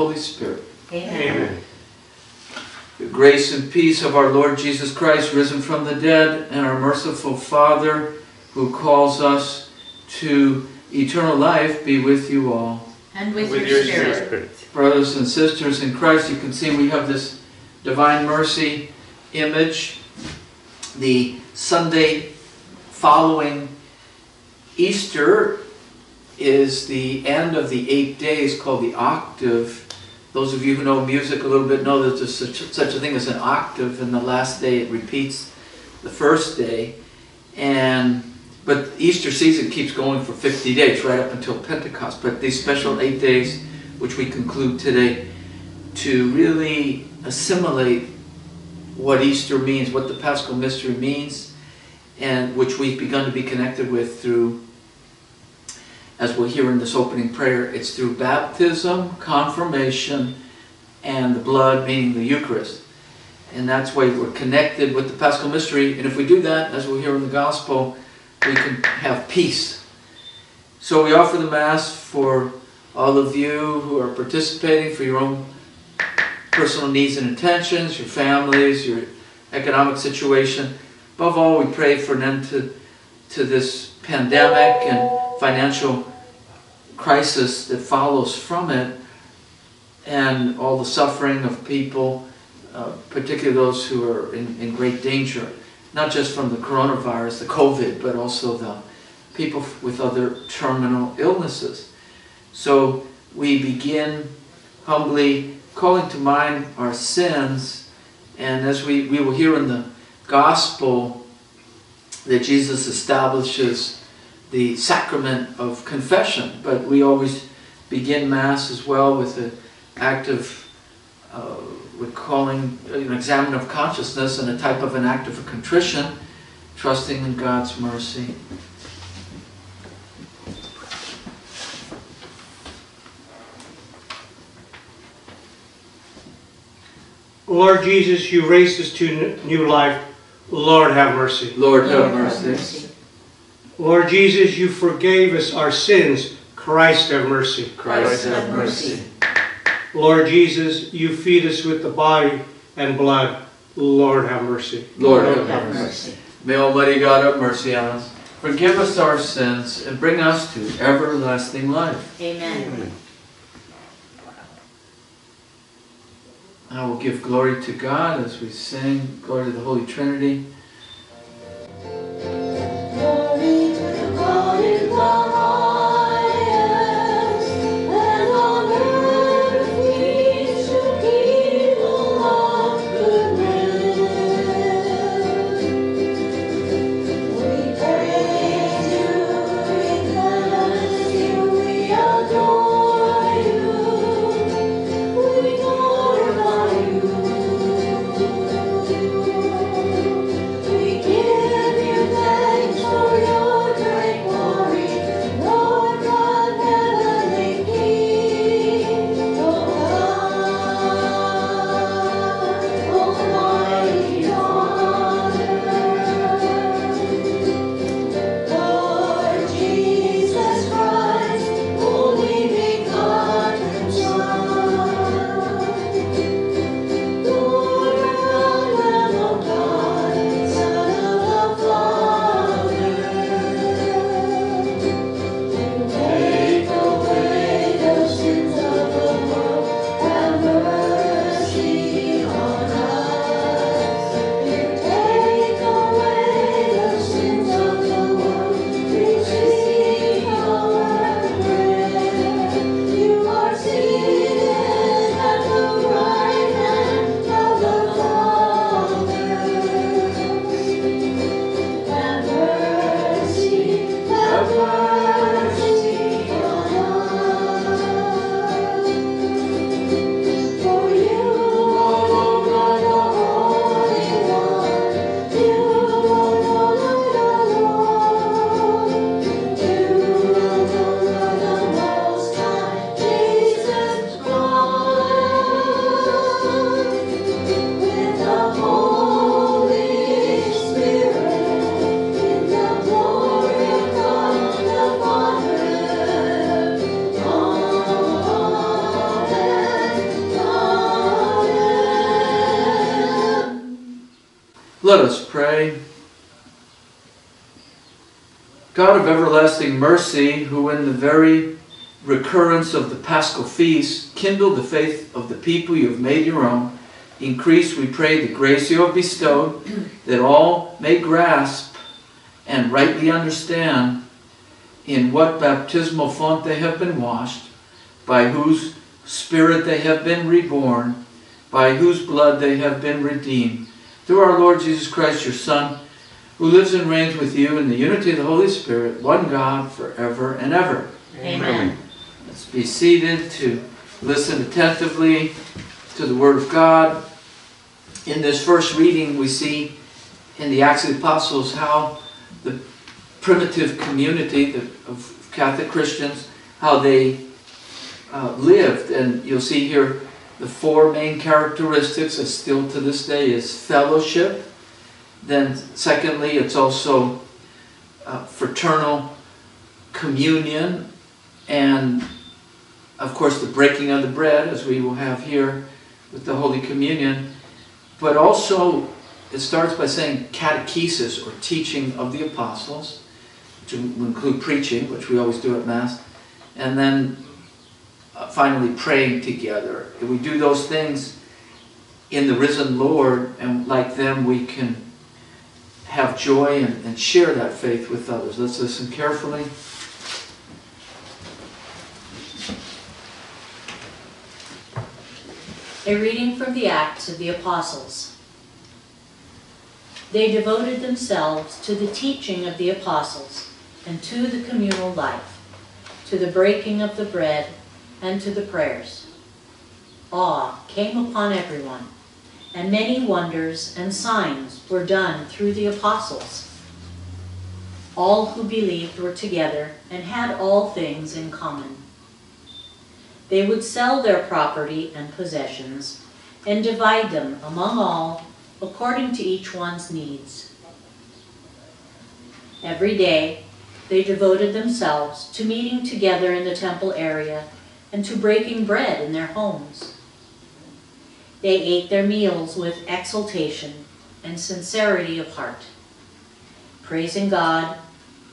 Holy Spirit. Amen. The grace and peace of our Lord Jesus Christ, risen from the dead, and our merciful Father, who calls us to eternal life, be with you all. And with, With your, your spirit. spirit. Brothers and sisters in Christ, you can see we have this Divine Mercy image. The Sunday following Easter is the end of the eight days called the octave. Those of you who know music a little bit know that there's such, such a thing as an octave, and the last day it repeats the first day. And but Easter season keeps going for 50 days, right up until Pentecost. But these special eight days, which we conclude today, to really assimilate what Easter means, what the Paschal mystery means, and which we've begun to be connected with through, as we'll hear in this opening prayer, it's through baptism, confirmation, and the blood, meaning the Eucharist. And that's why we're connected with the Paschal mystery. And if we do that, as we'll hear in the Gospel, we can have peace. So we offer the Mass for all of you who are participating, for your own personal needs and intentions, your families, your economic situation. Above all, we pray for an end to, to this pandemic and financial crisis that follows from it, and all the suffering of people, uh, particularly those who are in, in great danger, not just from the coronavirus, the COVID, but also the people with other terminal illnesses. So we begin humbly calling to mind our sins, and as we, we will hear in the gospel that Jesus establishes the sacrament of confession, but we always begin Mass as well with an act of uh, with calling an examine of consciousness and a type of an act of contrition, trusting in God's mercy. Lord Jesus, you raised us to new life. Lord, have mercy. Lord, have Lord, mercy. Lord Jesus, you forgave us our sins. Christ, have mercy. Christ, have mercy. Lord Jesus, you feed us with the body and blood. Lord, have mercy. Lord, Lord, have have mercy. mercy. May Almighty God have mercy on us, forgive us our sins, and bring us to everlasting life. Amen. I will give glory to God as we sing, glory to the Holy Trinity. God in the highest, God of everlasting mercy, who in the very recurrence of the Paschal feast kindled the faith of the people you have made your own, increase, we pray, the grace you have bestowed, that all may grasp and rightly understand in what baptismal font they have been washed, by whose spirit they have been reborn, by whose blood they have been redeemed. Through our Lord Jesus Christ, your Son, who lives and reigns with you in the unity of the Holy Spirit, one God, forever and ever. Amen. Let's be seated to listen attentively to the Word of God. In this first reading, we see in the Acts of the Apostles how the primitive community of Catholic Christians, how they uh, lived. And you'll see here the four main characteristics, that still to this day, is fellowship. Then, secondly, it's also uh, fraternal communion and of course, the breaking of the bread, as we will have here with the Holy Communion, but also it starts by saying catechesis or teaching of the apostles, which include preaching, which we always do at Mass, and then uh, finally praying together. If we do those things in the risen Lord, and like them, we can have joy and, and share that faith with others. Let's listen carefully. A reading from the Acts of the Apostles. They devoted themselves to the teaching of the apostles and to the communal life, to the breaking of the bread and to the prayers. Awe came upon everyone, and many wonders and signs were done through the apostles. All who believed were together and had all things in common. They would sell their property and possessions and divide them among all according to each one's needs. Every day, they devoted themselves to meeting together in the temple area and to breaking bread in their homes. They ate their meals with exultation and sincerity of heart, praising God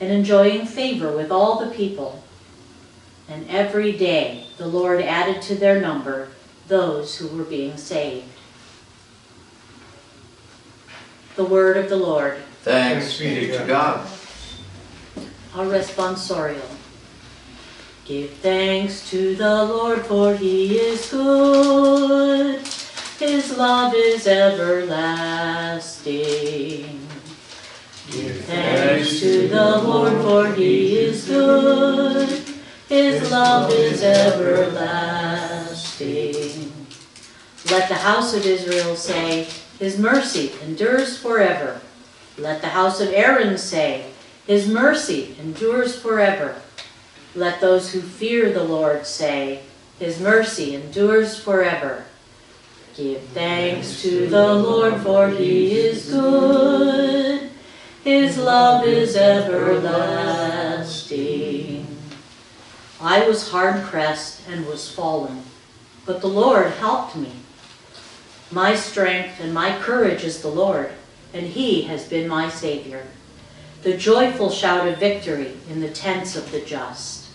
and enjoying favor with all the people. And every day the Lord added to their number those who were being saved. The word of the Lord. Thanks be to God. Our responsorial. Give thanks to the Lord, for he is good. His love is everlasting. Give thanks to the Lord, for he is good. His love is everlasting. Let the house of Israel say, His mercy endures forever. Let the house of Aaron say, His mercy endures forever. Let those who fear the Lord say, His mercy endures forever. Give thanks to the Lord, for He is good. His love is everlasting. I was hard pressed and was fallen, but the Lord helped me. My strength and my courage is the Lord, and He has been my Savior. The joyful shout of victory in the tents of the just.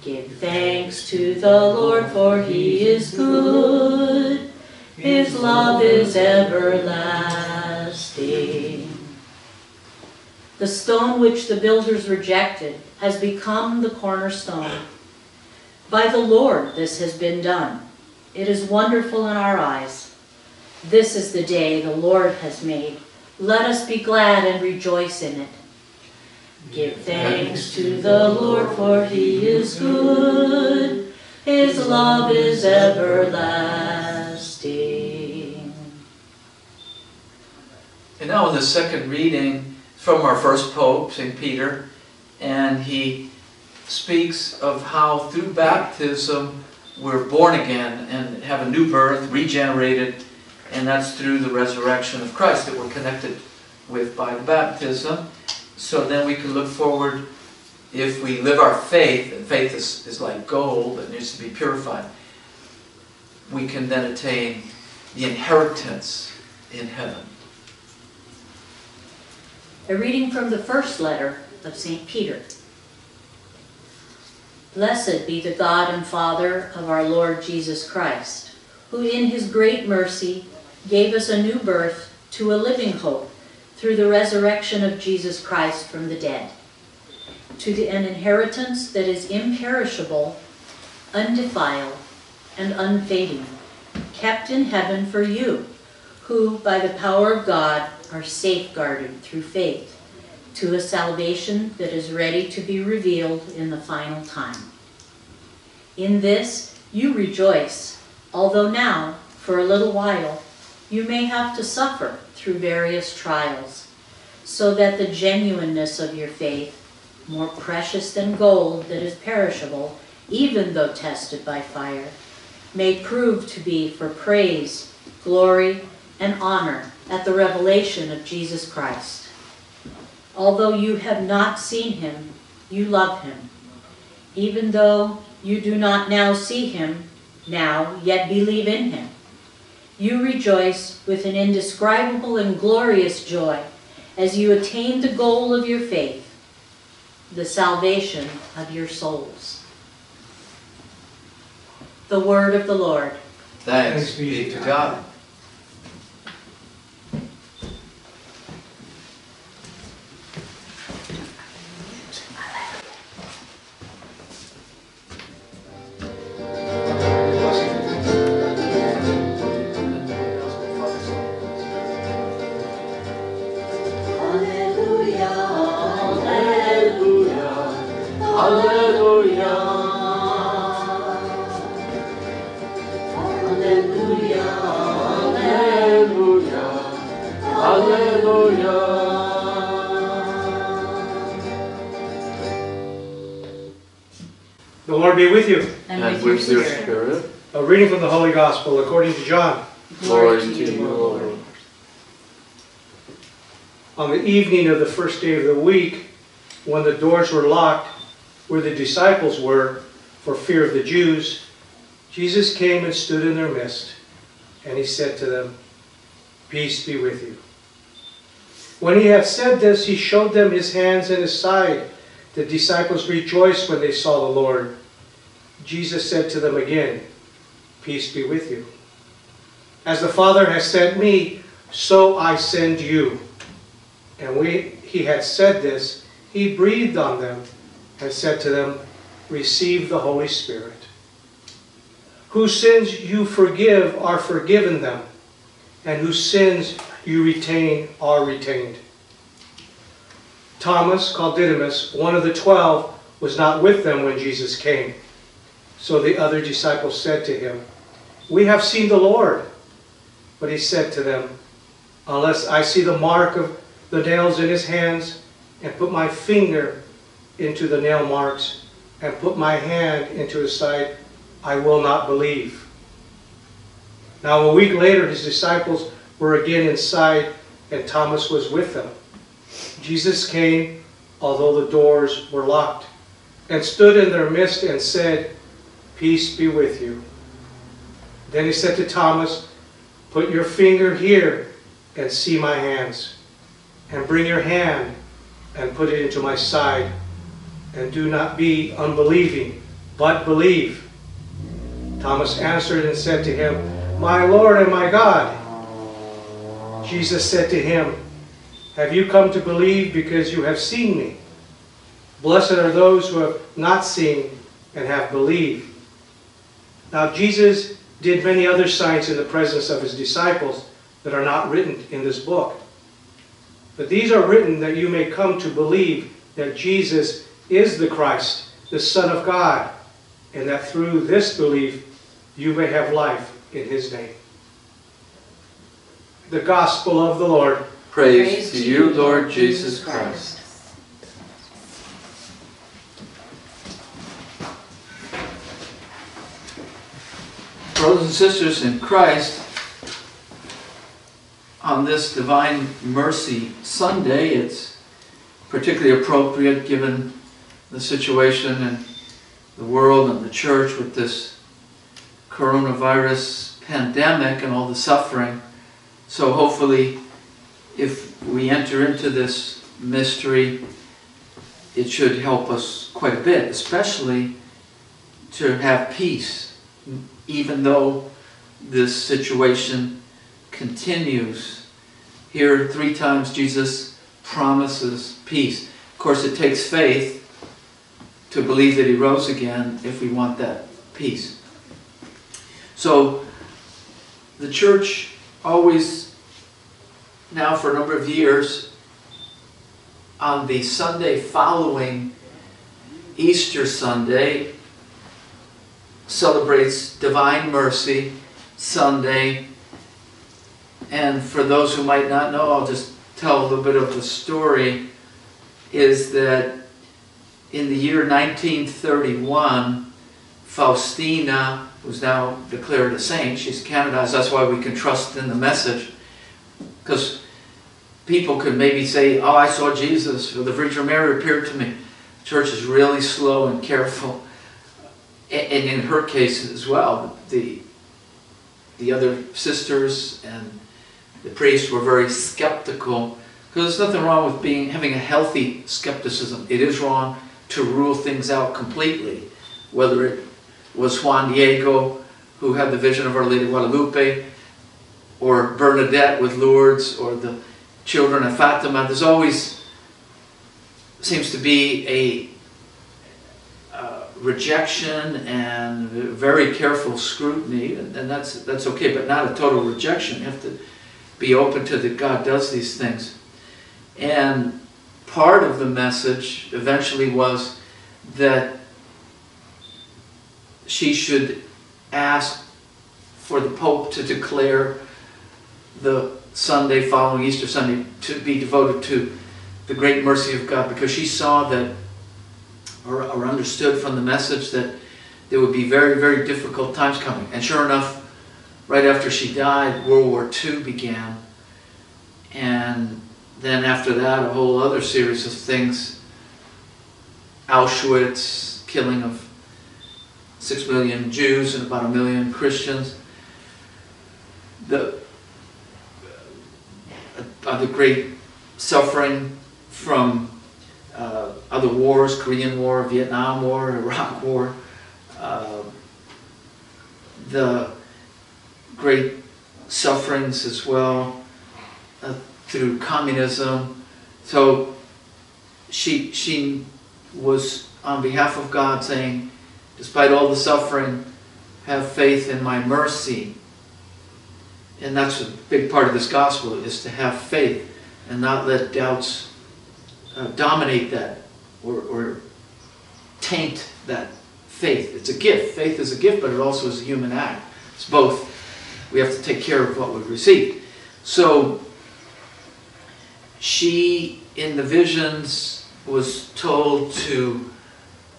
Give thanks to the Lord, for He is good. His love is everlasting. The stone which the builders rejected has become the cornerstone. By the Lord this has been done. It is wonderful in our eyes. This is the day the Lord has made. Let us be glad and rejoice in it. Give thanks to the Lord, for he is good. His love is everlasting. And now in the second reading from our first Pope, St. Peter, and he speaks of how through baptism we're born again and have a new birth, regenerated, and that's through the resurrection of Christ that we're connected with by the baptism. So then we can look forward, if we live our faith, and faith is, is like gold that needs to be purified, we can then attain the inheritance in heaven. A reading from the first letter of St. Peter. Blessed be the God and Father of our Lord Jesus Christ, who in his great mercy gave us a new birth to a living hope through the resurrection of Jesus Christ from the dead, to the, an inheritance that is imperishable, undefiled, and unfading, kept in heaven for you, who by the power of God are safeguarded through faith to a salvation that is ready to be revealed in the final time. In this you rejoice, although now, for a little while, you may have to suffer through various trials, so that the genuineness of your faith, more precious than gold that is perishable, even though tested by fire, may prove to be for praise, glory, and honor at the revelation of Jesus Christ. Although you have not seen him, you love him. Even though you do not now see him, now yet believe in him. You rejoice with an indescribable and glorious joy as you attain the goal of your faith, the salvation of your souls. The word of the Lord. Thanks be to God. Reading from the Holy Gospel according to John. glory to you, Lord. On the evening of the first day of the week, when the doors were locked where the disciples were for fear of the Jews, Jesus came and stood in their midst, and he said to them, Peace be with you. When he had said this, he showed them his hands and his side. The disciples rejoiced when they saw the Lord. Jesus said to them again, Peace be with you. As the Father has sent me, so I send you. And when he had said this, he breathed on them and said to them, Receive the Holy Spirit. Whose sins you forgive are forgiven them, and whose sins you retain are retained. Thomas, called Didymus, one of the twelve, was not with them when Jesus came. So the other disciples said to him, We have seen the Lord. But he said to them, Unless I see the mark of the nails in his hands, and put my finger into the nail marks, and put my hand into his side, I will not believe. Now a week later his disciples were again inside, and Thomas was with them. Jesus came, although the doors were locked, and stood in their midst and said, Peace be with you. Then he said to Thomas, Put your finger here and see my hands, and bring your hand and put it into my side, and do not be unbelieving, but believe. Thomas answered and said to him, My Lord and my God. Jesus said to him, Have you come to believe because you have seen me? Blessed are those who have not seen and have believed. Now Jesus did many other signs in the presence of his disciples that are not written in this book. But these are written that you may come to believe that Jesus is the Christ, the Son of God, and that through this belief you may have life in his name. The Gospel of the Lord. Praise to you, Lord Jesus Christ. Brothers and sisters in Christ, on this Divine Mercy Sunday, it's particularly appropriate given the situation in the world and the church with this coronavirus pandemic and all the suffering. So hopefully, if we enter into this mystery, it should help us quite a bit, especially to have peace, even though this situation continues. Here, three times Jesus promises peace. Of course, it takes faith to believe that he rose again if we want that peace. So, the church always, now for a number of years, on the Sunday following Easter Sunday, celebrates Divine Mercy Sunday. And for those who might not know, I'll just tell a little bit of the story, is that in the year 1931, Faustina, who's now declared a saint, she's canonized, that's why we can trust in the message, because people could maybe say, oh, I saw Jesus, or the Virgin Mary appeared to me. The church is really slow and careful. And in her case as well, the, the other sisters and the priests were very skeptical, because there's nothing wrong with being having a healthy skepticism. It is wrong to rule things out completely, whether it was Juan Diego, who had the vision of Our Lady Guadalupe, or Bernadette with Lourdes, or the children of Fatima. There's always seems to be a rejection and very careful scrutiny, and, that's that's okay, but not a total rejection. You have to be open to that God does these things. And part of the message eventually was that she should ask for the Pope to declare the Sunday following Easter Sunday to be devoted to the great mercy of God because she saw that or, or understood from the message that there would be very, very difficult times coming. And sure enough, right after she died, World War II began. And then after that, a whole other series of things. Auschwitz, killing of six million Jews and about a million Christians. The uh, other great suffering from uh, other wars, Korean War, Vietnam War, Iraq War, uh, the great sufferings as well uh, through communism. So she, she was on behalf of God saying, despite all the suffering, have faith in my mercy. And that's a big part of this gospel, is to have faith and not let doubts uh, dominate that or, or taint that faith. It's a gift. Faith is a gift, but it also is a human act. It's both. We have to take care of what we've received. So she, in the visions, was told to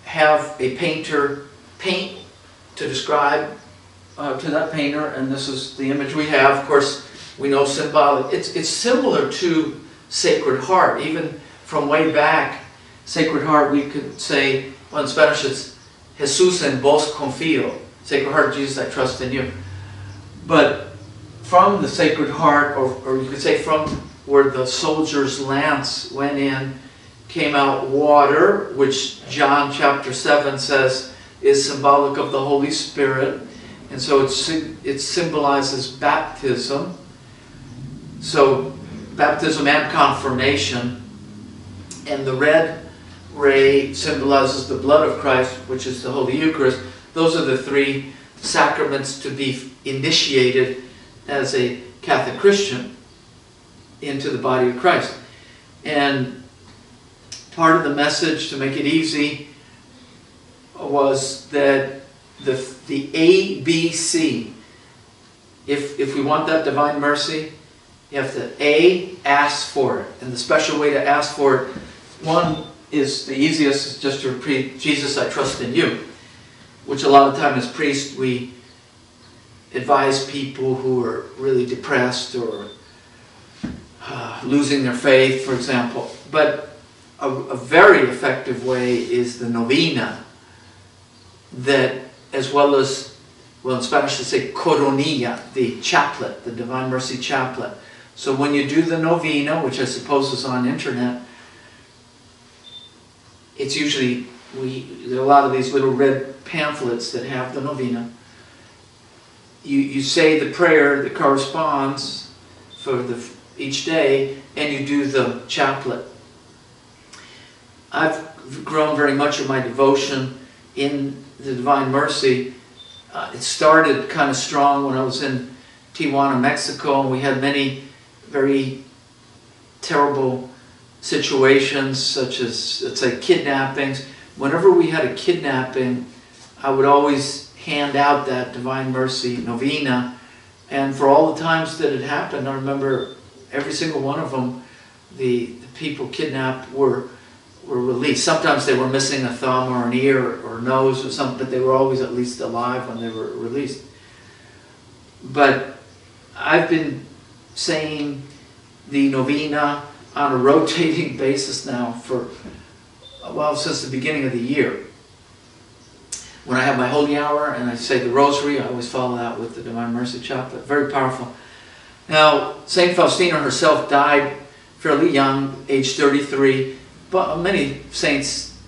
have a painter paint to describe uh, to that painter, and this is the image we have. Of course, we know symbolic. It's, it's similar to Sacred Heart. Even from way back, Sacred Heart, we could say, well, in Spanish it's Jesus en vos confío. Sacred Heart, Jesus, I trust in you. But from the Sacred Heart, or, or you could say from where the soldier's lance went in, came out water, which John chapter 7 says is symbolic of the Holy Spirit. And so it, it symbolizes baptism. So baptism and confirmation. And the red ray symbolizes the blood of Christ, which is the Holy Eucharist. Those are the three sacraments to be initiated as a Catholic Christian into the body of Christ. And part of the message, to make it easy, was that the, the ABC, if, if we want that divine mercy, you have to A, ask for it. And the special way to ask for it, one is the easiest, is just to repeat, Jesus, I trust in you. Which a lot of time as priests, we advise people who are really depressed or uh, losing their faith, for example. But a, a very effective way is the novena that as well as, well in Spanish they say coronilla, the chaplet, the Divine Mercy chaplet. So when you do the novena, which I suppose is on internet, it's usually, we, there are a lot of these little red pamphlets that have the novena. You, you say the prayer that corresponds for the, each day, and you do the chaplet. I've grown very much of my devotion in the Divine Mercy. Uh, it started kind of strong when I was in Tijuana, Mexico, and we had many very terrible situations, such as, let's say, kidnappings. Whenever we had a kidnapping, I would always hand out that Divine Mercy novena. And for all the times that it happened, I remember every single one of them, the, the people kidnapped were were released. Sometimes they were missing a thumb or an ear or nose or something, but they were always at least alive when they were released. But I've been saying the novena on a rotating basis now for, well, since the beginning of the year. When I have my holy hour and I say the rosary, I always follow that with the Divine Mercy Chaplet. Very powerful. Now, St. Faustina herself died fairly young, age 33, but many saints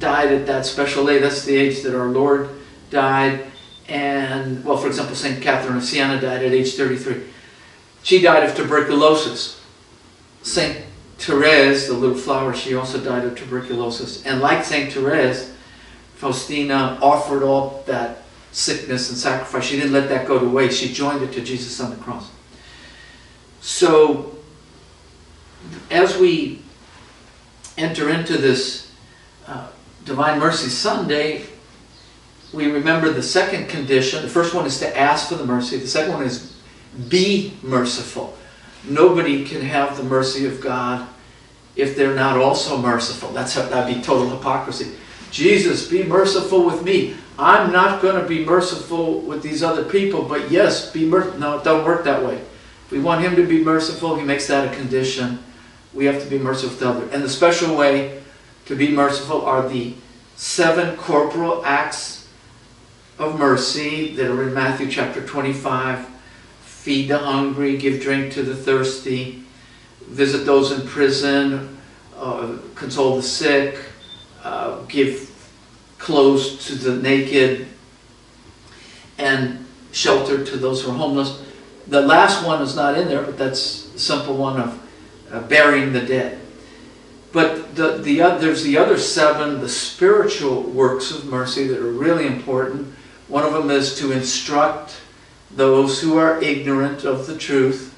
died at that special age. That's the age that our Lord died. And, well, for example, St. Catherine of Siena died at age 33. She died of tuberculosis. St. Therese, the little flower, she also died of tuberculosis. And like St. Therese, Faustina offered all that sickness and sacrifice. She didn't let that go to waste. She joined it to Jesus on the cross. So, as we enter into this uh, Divine Mercy Sunday, we remember the second condition. The first one is to ask for the mercy. The second one is be merciful. Nobody can have the mercy of God if they're not also merciful. That's that'd be total hypocrisy. Jesus, be merciful with me. I'm not going to be merciful with these other people, but yes, be merciful. No, it don't work that way. We want Him to be merciful, He makes that a condition. We have to be merciful to others. And the special way to be merciful are the seven corporal acts of mercy that are in Matthew chapter 25. Feed the hungry, give drink to the thirsty, visit those in prison, uh, console the sick, uh, give clothes to the naked, and shelter to those who are homeless. The last one is not in there, but that's the simple one of uh, burying the dead. But the, the, there's the other seven, the spiritual works of mercy that are really important. One of them is to instruct those who are ignorant of the truth.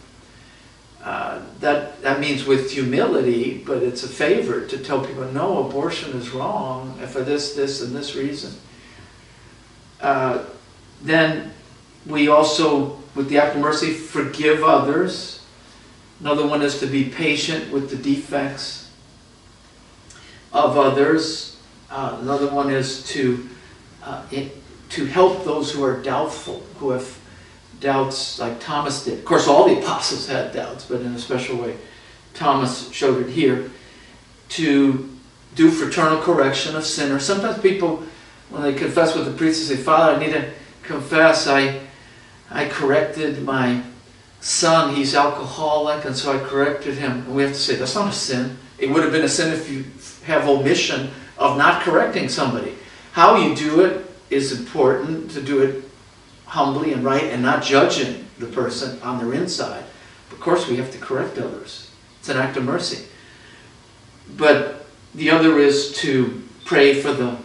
Uh, that, that means with humility, but it's a favor to tell people, no, abortion is wrong for this, this, and this reason. Uh, then we also, with the act of mercy, forgive others. Another one is to be patient with the defects of others. Uh, another one is to, uh, it, to help those who are doubtful, who have doubts like Thomas did. Of course, all the apostles had doubts, but in a special way, Thomas showed it here. To do fraternal correction of sinners. Sometimes people, when they confess with the priest, they say, Father, I need to confess. I, I corrected my son. He's alcoholic, and so I corrected him. And we have to say, that's not a sin. It would have been a sin if you have omission of not correcting somebody. How you do it is important to do it humbly and right and not judging the person on their inside. Of course, we have to correct others. It's an act of mercy. But the other is to pray for the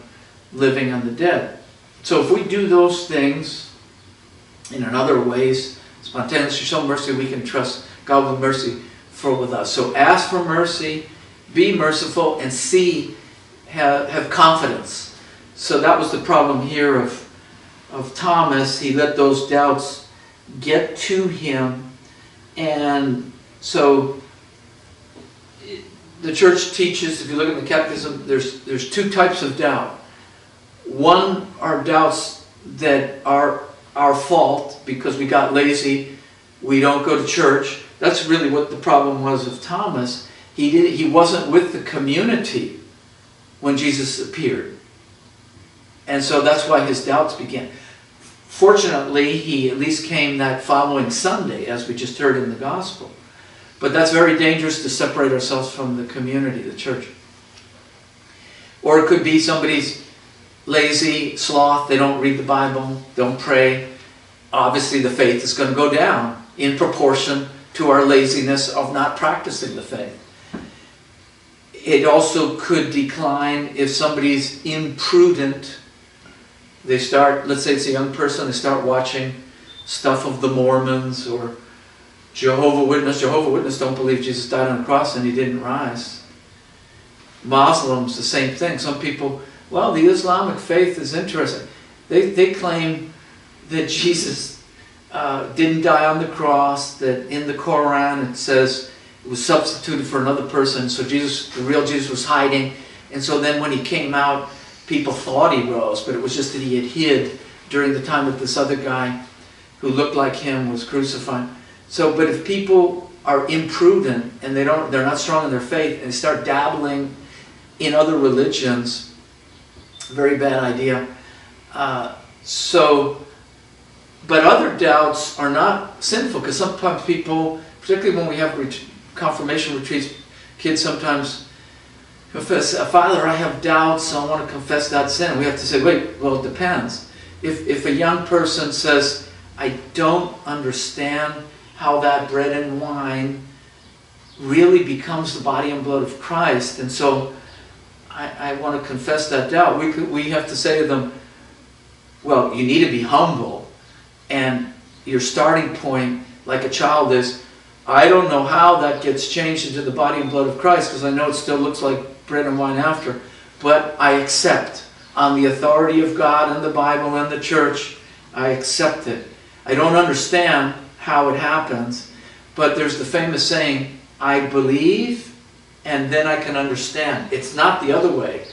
living and the dead. So if we do those things, in other ways, spontaneously show mercy, we can trust God with mercy for with us. So ask for mercy, be merciful, and see, have, have confidence. So that was the problem here of of Thomas, he let those doubts get to him. And so the church teaches, if you look at the catechism, there's, there's two types of doubt. One are doubts that are our fault because we got lazy, we don't go to church. That's really what the problem was of Thomas. He, did, he wasn't with the community when Jesus appeared. And so that's why his doubts began. Fortunately, he at least came that following Sunday, as we just heard in the gospel. But that's very dangerous to separate ourselves from the community, the church. Or it could be somebody's lazy, sloth, they don't read the Bible, don't pray. Obviously, the faith is going to go down in proportion to our laziness of not practicing the faith. It also could decline if somebody's imprudent. They start, let's say it's a young person, they start watching stuff of the Mormons or Jehovah Witness. Jehovah Witness don't believe Jesus died on the cross and he didn't rise. Muslims, the same thing. Some people, well, the Islamic faith is interesting. They, they claim that Jesus uh, didn't die on the cross, that in the Quran it says it was substituted for another person, so Jesus, the real Jesus was hiding. And so then when he came out, people thought he rose, but it was just that he had hid during the time that this other guy who looked like him was crucified. So, but if people are imprudent and they don't, they're not strong in their faith and they start dabbling in other religions, very bad idea. Uh, so, but other doubts are not sinful because sometimes people, particularly when we have ret- confirmation retreats, kids sometimes confess, uh, Father, I have doubts, so I want to confess that sin. We have to say, wait, well, it depends. If, if a young person says, I don't understand how that bread and wine really becomes the body and blood of Christ, and so I, I want to confess that doubt, we, could, we have to say to them, well, you need to be humble, and your starting point, like a child, is, I don't know how that gets changed into the body and blood of Christ, because I know it still looks like bread and wine after, but I accept on the authority of God and the Bible and the church, I accept it. I don't understand how it happens, but there's the famous saying, I believe and then I can understand. It's not the other way.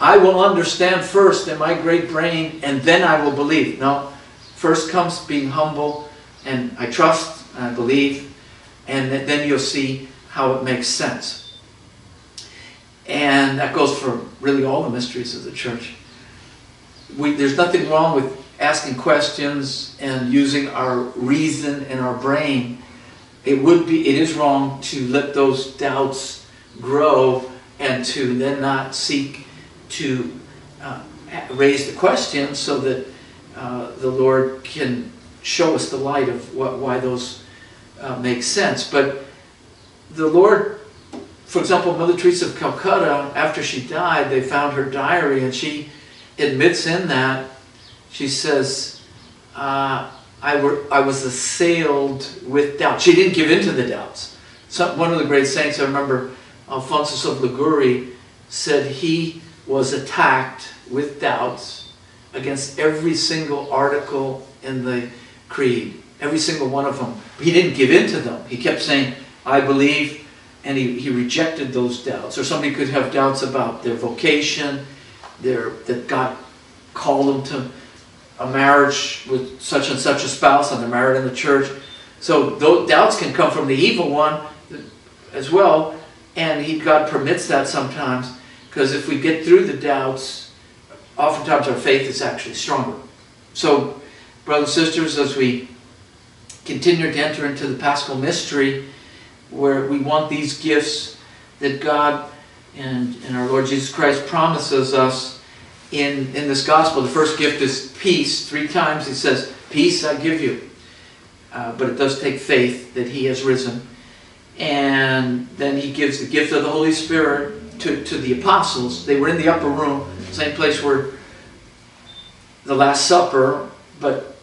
I will understand first in my great brain and then I will believe. No, first comes being humble and I trust and I believe and then you'll see how it makes sense. And that goes for really all the mysteries of the church. We, there's nothing wrong with asking questions and using our reason and our brain. It would be, it is wrong to let those doubts grow and to then not seek to uh, raise the question so that uh, the Lord can show us the light of what, why those uh, make sense. But the Lord, for example, Mother Teresa of Calcutta, after she died, they found her diary and she admits in that, she says, uh, I, were, I was assailed with doubt. She didn't give in to the doubts. So, one of the great saints, I remember, Alphonsus of Liguori, said he was attacked with doubts against every single article in the creed, every single one of them. He didn't give in to them. He kept saying, I believe, and he, he rejected those doubts. Or somebody could have doubts about their vocation, their, that God called them to a marriage with such and such a spouse and they're married in the church. So those doubts can come from the evil one as well. And he, God permits that sometimes because if we get through the doubts, oftentimes our faith is actually stronger. So, brothers and sisters, as we continue to enter into the Paschal mystery, where we want these gifts that God and, and our Lord Jesus Christ promises us in, in this gospel. The first gift is peace. Three times he says, Peace I give you. Uh, but it does take faith that he has risen. And then he gives the gift of the Holy Spirit to, to the apostles. They were in the upper room, same place where the Last Supper, but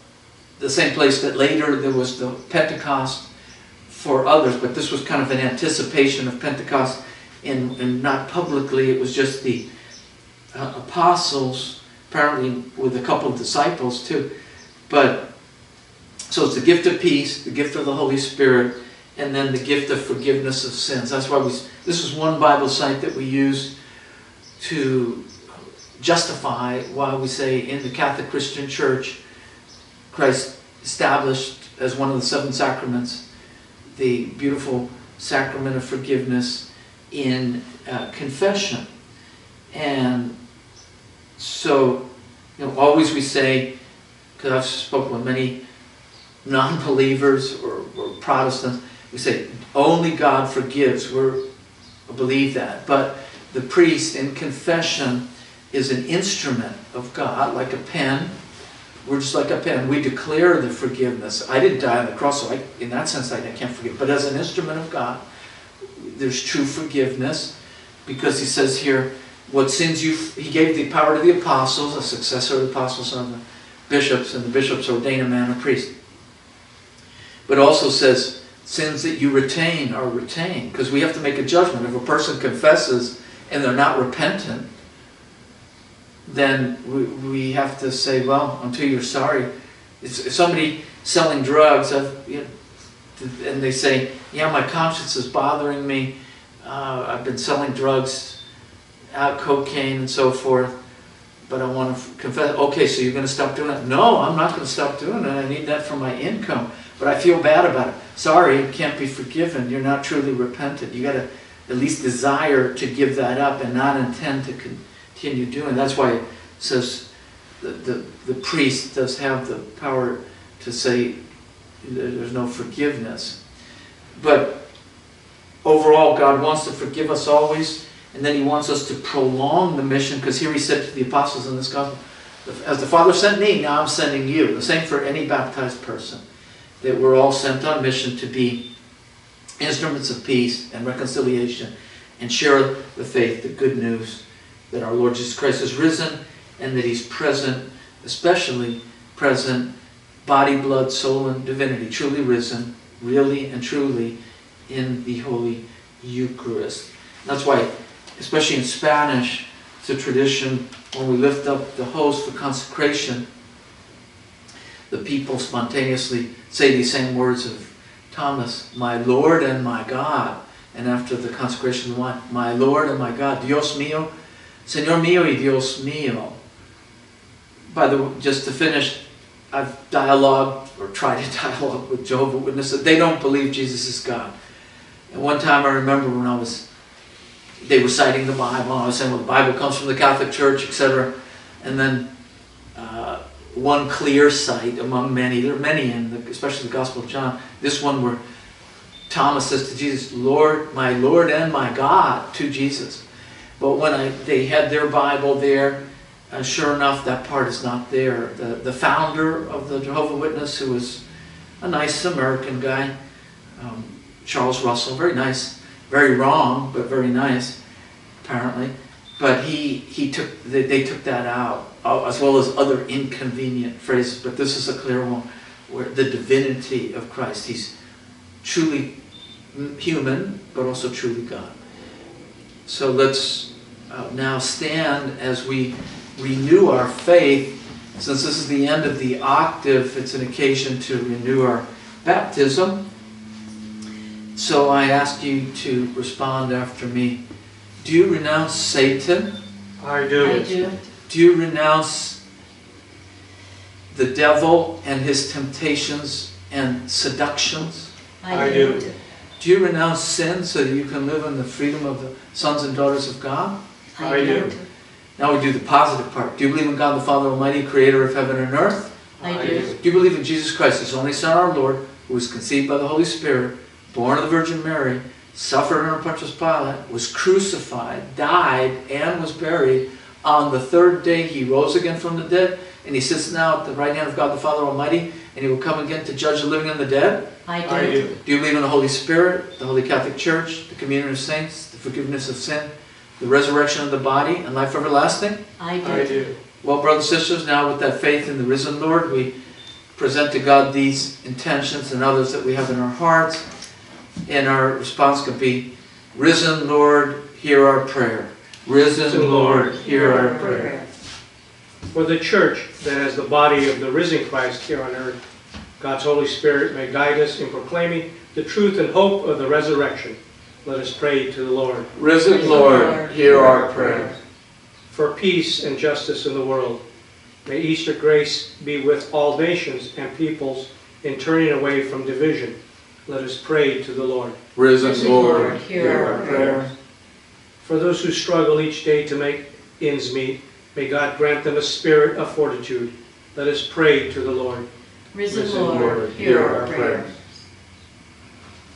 the same place that later there was the Pentecost for others. But this was kind of an anticipation of Pentecost, and, and not publicly. It was just the uh, apostles, apparently with a couple of disciples too. But so it's the gift of peace, the gift of the Holy Spirit, and then the gift of forgiveness of sins. That's why we. This is one Bible site that we use to justify why we say in the Catholic Christian Church, Christ established as one of the seven sacraments the beautiful sacrament of forgiveness in uh, confession. And so, you know, always we say, because I've spoken with many non believers or, or, Protestants, we say, only God forgives. We believe that. But the priest in confession is an instrument of God, like a pen. We're just like a pen. We declare the forgiveness. I didn't die on the cross, so I, in that sense, I can't forgive. But as an instrument of God, there's true forgiveness because he says here, what sins you, he gave the power to the apostles, a successor of the apostles and the bishops, and the bishops ordain a man a priest. But also says, sins that you retain are retained. Because we have to make a judgment. If a person confesses and they're not repentant, then we, we have to say, well, until you're sorry. It's, if somebody selling drugs, you know, and they say, yeah, my conscience is bothering me. Uh, I've been selling drugs, out cocaine and so forth, but I want to confess. Okay, so you're going to stop doing it? No, I'm not going to stop doing it. I need that for my income, but I feel bad about it. Sorry, it can't be forgiven. You're not truly repentant. You got to at least desire to give that up and not intend to continue doing. it. That's why it says the, the, the priest does have the power to say there's no forgiveness. But overall, God wants to forgive us always, and then He wants us to prolong the mission, because here He said to the apostles in this gospel, As the Father sent me, now I'm sending you. The same for any baptized person. That we're all sent on mission to be instruments of peace and reconciliation and share the faith, the good news that our Lord Jesus Christ has risen and that He's present, especially present, body, blood, soul, and divinity, truly risen, really and truly in the Holy Eucharist. That's why, especially in Spanish, it's a tradition when we lift up the host for consecration, the people spontaneously say these same words of Thomas, my Lord and my God. And after the consecration my Lord and my God, Dios mío, Señor mío y Dios mío. By the way, just to finish, I've dialogued or tried to dialogue with Jehovah Witnesses. They don't believe Jesus is God. And one time I remember when I was, they were citing the Bible, I was saying, well, the Bible comes from the Catholic Church, etc. And then uh, one clear sight among many, there are many in, the, especially the Gospel of John, this one where Thomas says to Jesus, Lord, my Lord and my God, to Jesus. But when I, they had their Bible there, uh, sure enough, that part is not there. The, the founder of the Jehovah Witness, who was a nice American guy, um, Charles Russell, very nice, very wrong, but very nice, apparently. But he, he took, they, they took that out, uh, as well as other inconvenient phrases. But this is a clear one, where the divinity of Christ, he's truly human, but also truly God. So let's uh, now stand as we renew our faith. Since this is the end of the octave, it's an occasion to renew our baptism. So I ask you to respond after me. Do you renounce Satan? I do. I do. Do you renounce the devil and his temptations and seductions? I do. Do you renounce sin so that you can live in the freedom of the sons and daughters of God? I do. Now we do the positive part. Do you believe in God the Father Almighty, creator of heaven and earth? I do. Do you believe in Jesus Christ, His only Son, our Lord, who was conceived by the Holy Spirit, born of the Virgin Mary, suffered under Pontius Pilate, was crucified, died, and was buried? On the third day he rose again from the dead, and he sits now at the right hand of God the Father Almighty, and he will come again to judge the living and the dead? I do. I do. Do you believe in the Holy Spirit, the Holy Catholic Church, the communion of saints, the forgiveness of sin, the resurrection of the body, and life everlasting? I do. I do. Well, brothers and sisters, now with that faith in the risen Lord, we present to God these intentions and others that we have in our hearts. And our response could be, Risen Lord, hear our prayer. Risen Risen Lord, Lord, hear our prayer. For the church that has the body of the risen Christ here on earth, God's Holy Spirit may guide us in proclaiming the truth and hope of the resurrection. Let us pray to the Lord. Risen Lord, hear our prayer. For peace and justice in the world, may Easter grace be with all nations and peoples in turning away from division. Let us pray to the Lord. Risen Risen Lord, Lord, hear our prayer. For those who struggle each day to make ends meet, may God grant them a spirit of fortitude. Let us pray to the Lord. Risen Risen Lord, Lord, hear our prayer.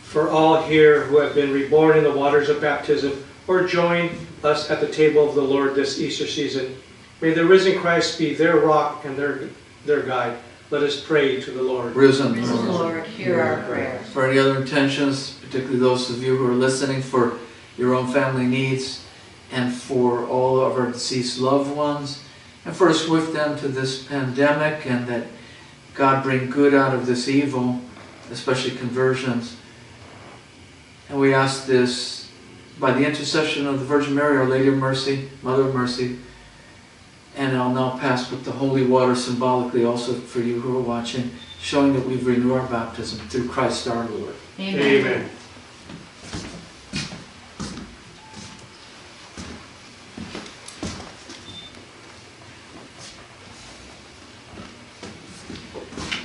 For all here who have been reborn in the waters of baptism or join us at the table of the Lord this Easter season. May the risen Christ be their rock and their, their guide. Let us pray to the Lord. Risen Risen Lord, hear our prayers. For any other intentions, particularly those of you who are listening for your own family needs and for all of our deceased loved ones, and for us with them to this pandemic, and that God bring good out of this evil, especially conversions. And we ask this by the intercession of the Virgin Mary, Our Lady of Mercy, Mother of Mercy. And I'll now pass with the holy water symbolically also for you who are watching, showing that we've renewed our baptism through Christ our Lord. Amen.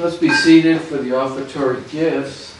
Let's be seated for the offertory gifts.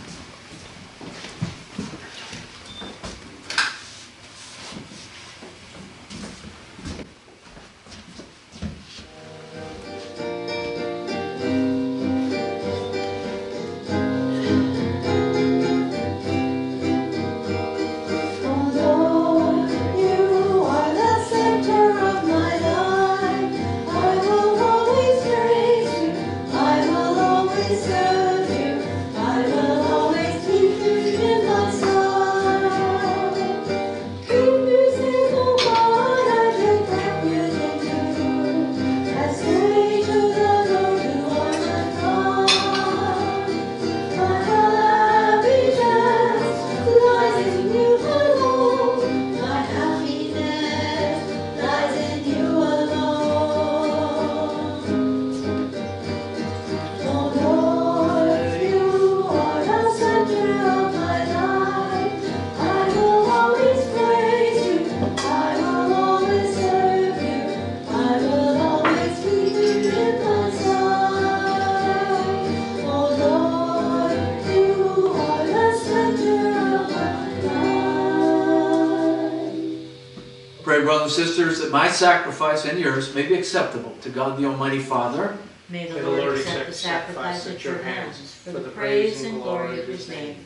Sacrifice and yours may be acceptable to God the Almighty Father. May May the Lord accept the sacrifice at your hands for the praise and glory of his name,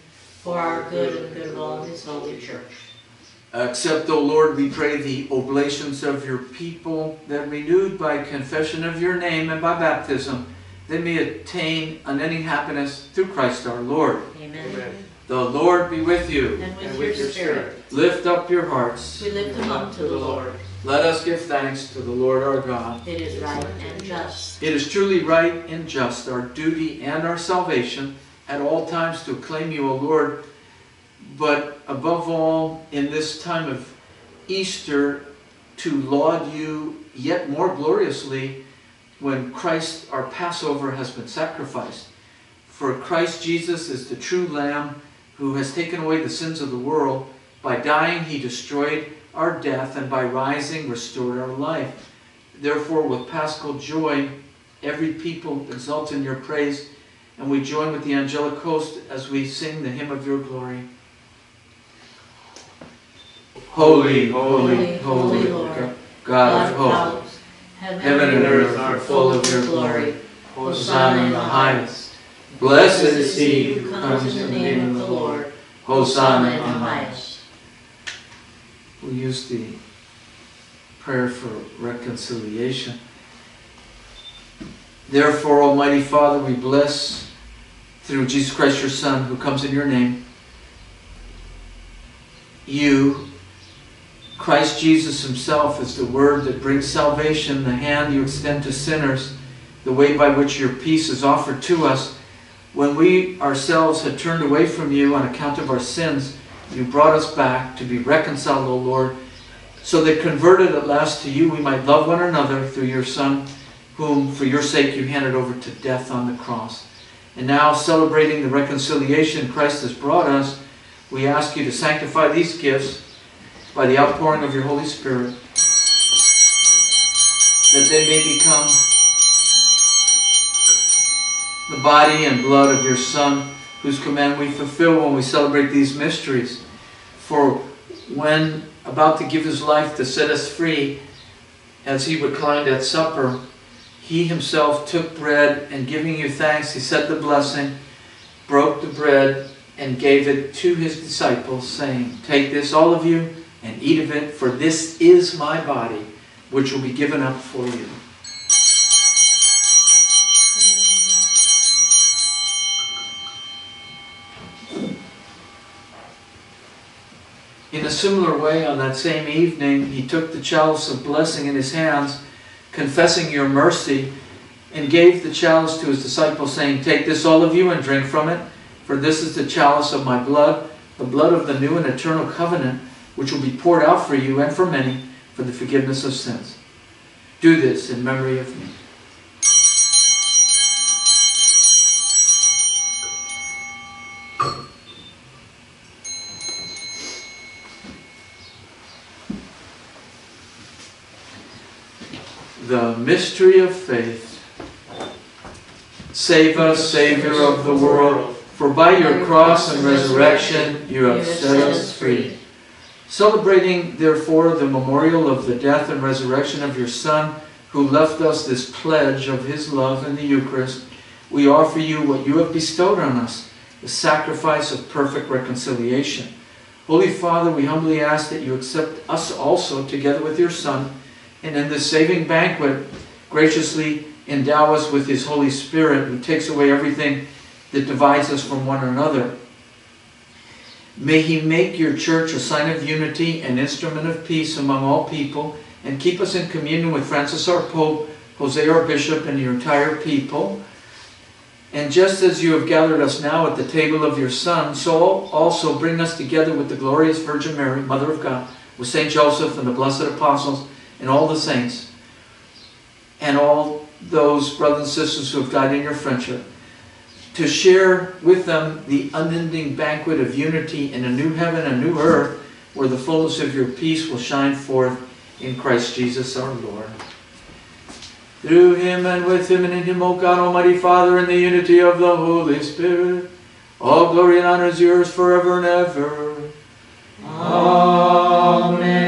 for our good and the good of all his holy church. Accept, O Lord, we pray, the oblations of your people, that renewed by confession of your name and by baptism, they may attain unending happiness through Christ our Lord. Amen. Amen. The Lord be with you. And And with your spirit, Lift up your hearts. we lift them up to the Lord. Let us give thanks to the Lord our God. It is right and just. It is truly right and just, our duty and our salvation, at all times to acclaim you, O Lord, but above all, in this time of Easter, to laud you yet more gloriously when Christ, our Passover, has been sacrificed. For Christ Jesus is the true Lamb who has taken away the sins of the world. By dying, he destroyed our death, and by rising, restored our life. Therefore, with paschal joy, every people exult in your praise, and we join with the angelic host as we sing the hymn of your glory. Holy, holy, holy, Lord, God of hosts, heaven and earth are full of your glory. Hosanna in the highest. Blessed is he who comes in the name of the Lord. Hosanna in the highest. We'll use the prayer for reconciliation. Therefore, Almighty Father, we bless through Jesus Christ, your Son, who comes in your name, you, Christ Jesus himself, is the word that brings salvation, the hand you extend to sinners, the way by which your peace is offered to us. When we ourselves had turned away from you on account of our sins, you brought us back to be reconciled, O Lord, so that converted at last to you, we might love one another through your Son, whom for your sake you handed over to death on the cross. And now, celebrating the reconciliation Christ has brought us, we ask you to sanctify these gifts by the outpouring of your Holy Spirit, that they may become the body and blood of your Son, whose command we fulfill when we celebrate these mysteries. For when about to give his life to set us free, as he reclined at supper, he himself took bread and giving you thanks, he said the blessing, broke the bread, and gave it to his disciples, saying, Take this, all of you, and eat of it, for this is my body, which will be given up for you. In a similar way, on that same evening, he took the chalice of blessing in his hands, confessing your mercy, and gave the chalice to his disciples, saying, Take this, all of you, and drink from it, for this is the chalice of my blood, the blood of the new and eternal covenant, which will be poured out for you and for many for the forgiveness of sins. Do this in memory of me. The mystery of faith. Save us, Savior of the world, for by your cross and resurrection you have set us free. Celebrating, therefore, the memorial of the death and resurrection of your Son, who left us this pledge of his love in the Eucharist, we offer you what you have bestowed on us, the sacrifice of perfect reconciliation. Holy Father, we humbly ask that you accept us also together with your Son, and in this saving banquet, graciously endow us with his Holy Spirit, who takes away everything that divides us from one another. May he make your church a sign of unity and instrument of peace among all people, and keep us in communion with Francis our Pope, Jose our Bishop, and your entire people. And just as you have gathered us now at the table of your Son, so also bring us together with the glorious Virgin Mary, Mother of God, with Saint Joseph and the blessed apostles, and all the saints, and all those brothers and sisters who have died in your friendship to share with them the unending banquet of unity in a new heaven and new earth where the fullness of your peace will shine forth in Christ Jesus our Lord. Through him and with him and in him, O God, Almighty Father, in the unity of the Holy Spirit, all glory and honor is yours forever and ever. Amen.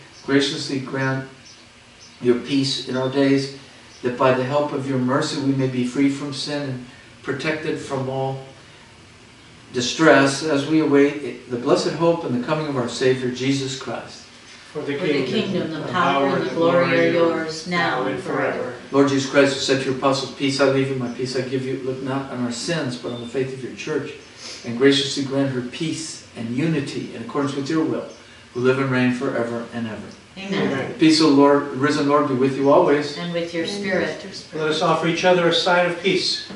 Graciously grant your peace in our days, that by the help of your mercy we may be free from sin and protected from all distress as we await the blessed hope and the coming of our Savior, Jesus Christ. For the For the kingdom, the power, and the glory are yours, now and forever. Lord Jesus Christ, who said to your apostles, Peace I leave you, my peace I give you. Look not on our sins, but on the faith of your church, and graciously grant her peace and unity in accordance with your will, who live and reign forever and ever. Amen. The peace of the Lord, risen Lord, be with you always. And with your spirit. Let us offer each other a sign of peace.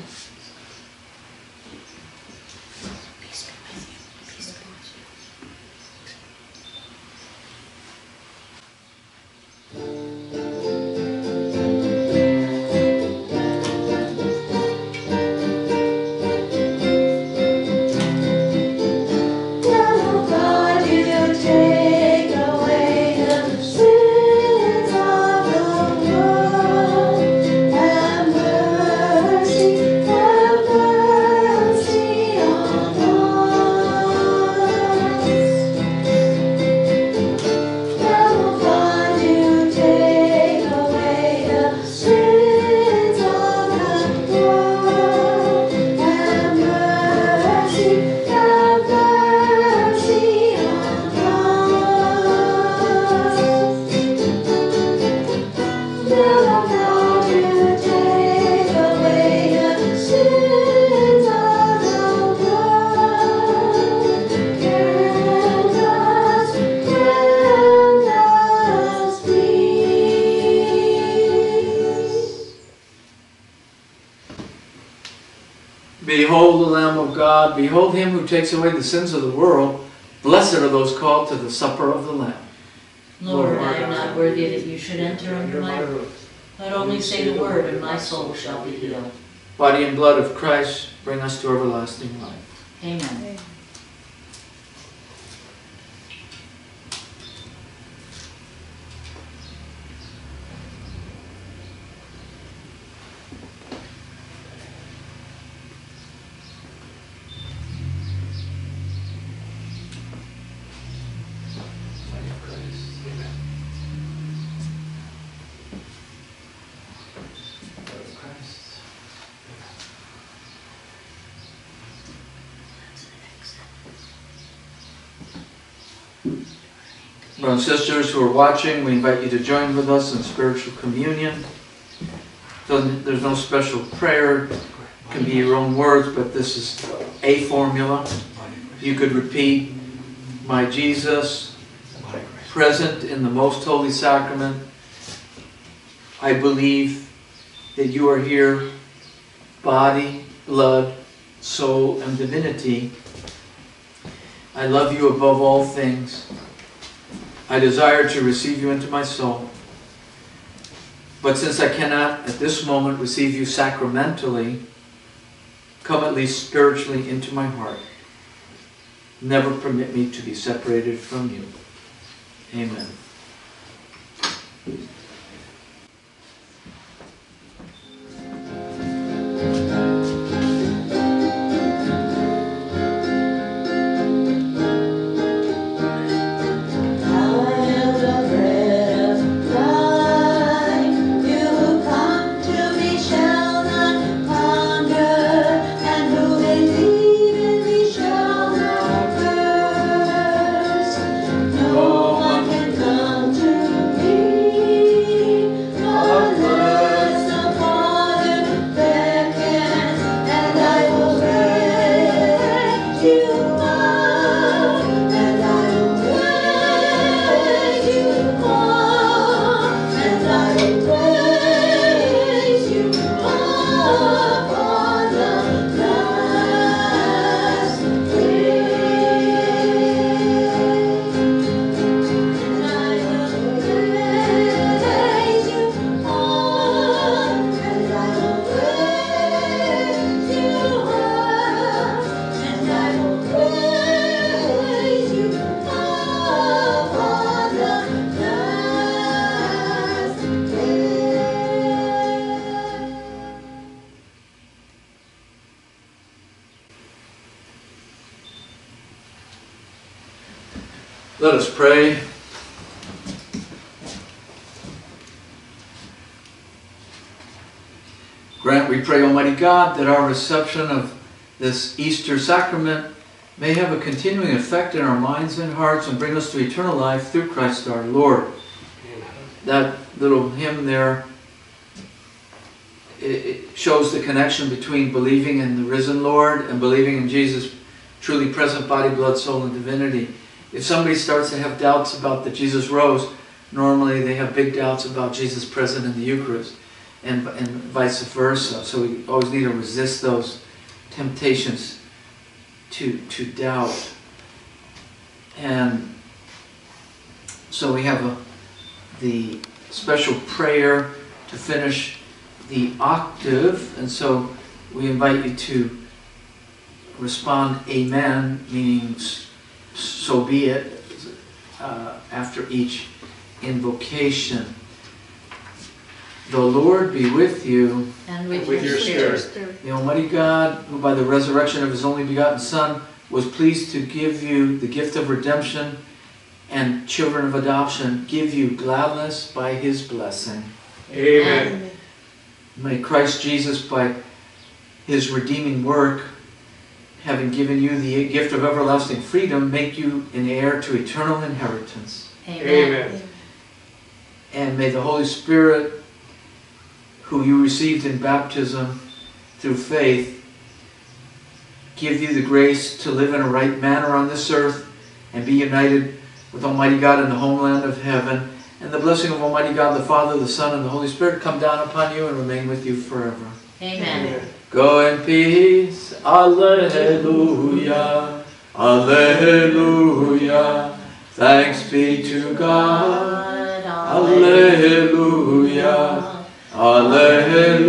God, behold him who takes away the sins of the world. Blessed are those called to the supper of the Lamb. Lord, I am not worthy that you should enter under my roof, but only say the word, and my soul shall be healed. Body and blood of Christ bring us to everlasting life. Amen. Brothers and sisters who are watching, we invite you to join with us in spiritual communion. There's no special prayer, it can be your own words, but this is a formula. You could repeat, My Jesus, present in the most holy sacrament, I believe that you are here, body, blood, soul, and divinity. I love you above all things. I desire to receive you into my soul. But since I cannot at this moment receive you sacramentally, come at least spiritually into my heart. Never permit me to be separated from you. Amen. Let us pray. Grant, we pray, Almighty God, that our reception of this Easter sacrament may have a continuing effect in our minds and hearts and bring us to eternal life through Christ our Lord. That little hymn there it, it shows the connection between believing in the risen Lord and believing in Jesus' truly present body, blood, soul, and divinity. If somebody starts to have doubts about that Jesus rose, normally they have big doubts about Jesus present in the Eucharist and, and vice versa. So we always need to resist those temptations to, to doubt. And so we have a, the special prayer to finish the octave. And so we invite you to respond amen, meaning so be it, uh, after each invocation. The Lord be with you. And with With your your spirit. The Almighty God, who by the resurrection of His only begotten Son was pleased to give you the gift of redemption and children of adoption, give you gladness by His blessing. Amen. May Christ Jesus, by His redeeming work, having given you the gift of everlasting freedom, make you an heir to eternal inheritance. Amen. And may the Holy Spirit, who you received in baptism through faith, give you the grace to live in a right manner on this earth and be united with Almighty God in the homeland of heaven. And the blessing of Almighty God, the Father, the Son, and the Holy Spirit come down upon you and remain with you forever. Amen. Go in peace. Alleluia. Alleluia. Thanks be to God. Alleluia. Alleluia.